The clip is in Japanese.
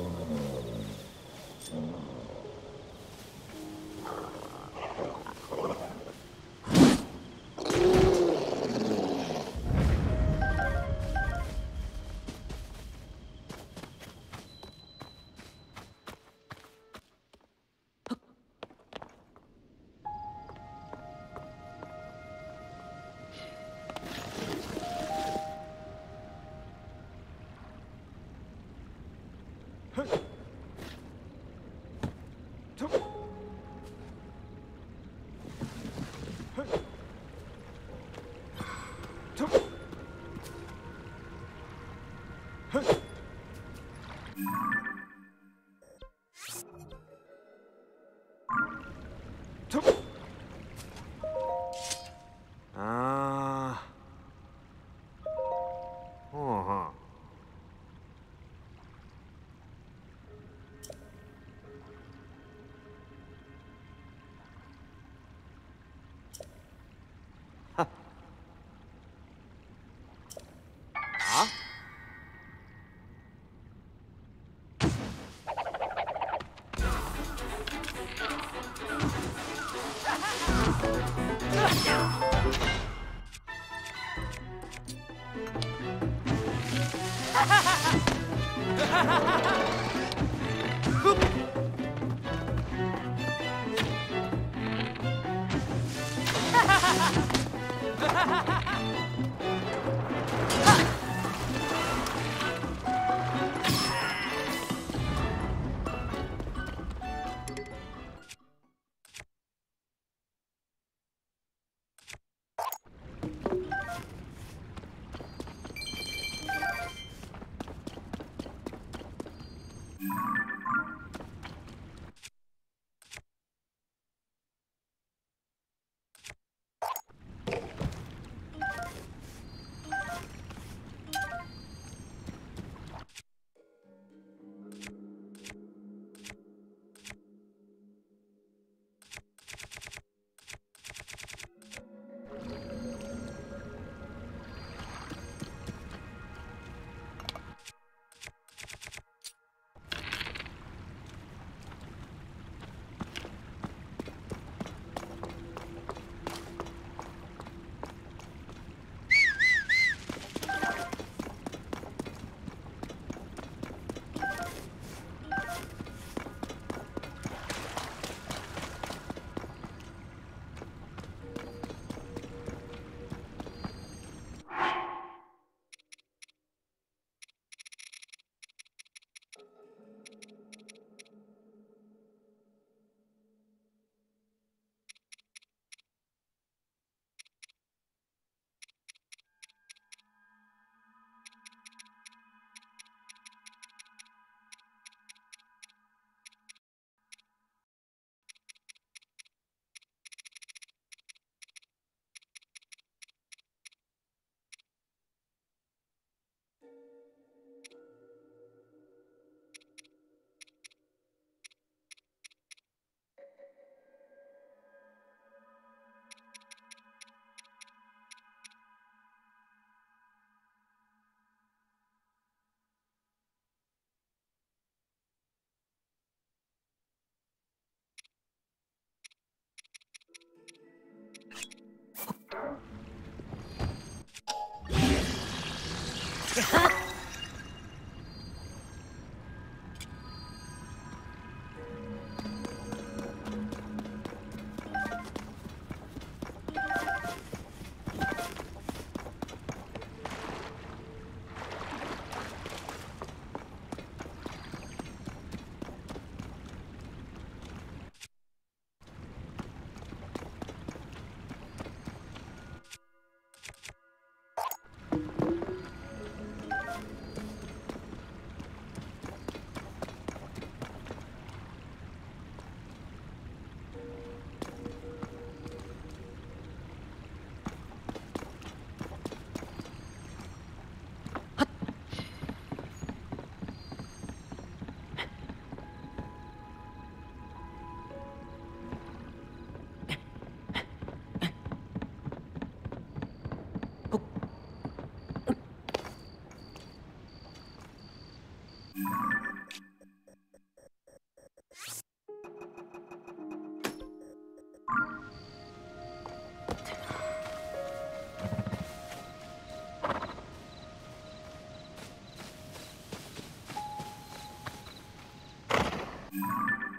Oh, no, no, no, no. Ha! you